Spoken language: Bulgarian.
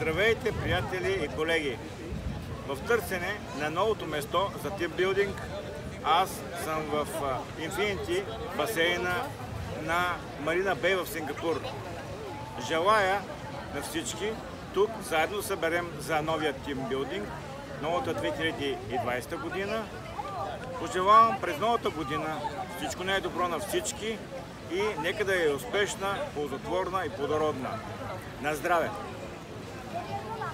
Здравейте, приятели и колеги! В търсене на новото место за тимбилдинг аз съм в Infinity басейна на Марина Бей в Сингапур. Желая на всички тук заедно съберем за новия тимбилдинг, новата 2020 година. Пожелавам през новата година всичко най-добро на всички и нека да е успешна, ползотворна и плодородна. На здраве!